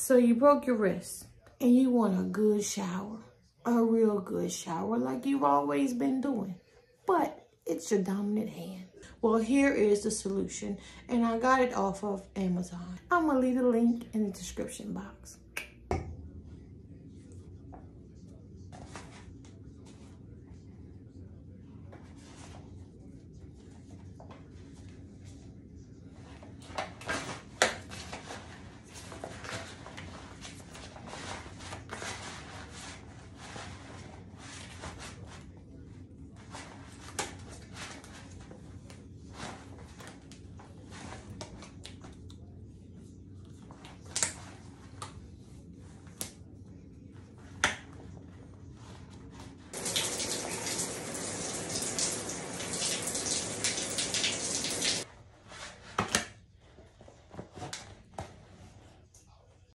So you broke your wrist and you want a good shower, a real good shower like you've always been doing, but it's your dominant hand. Well, here is the solution and I got it off of Amazon. I'm gonna leave the link in the description box.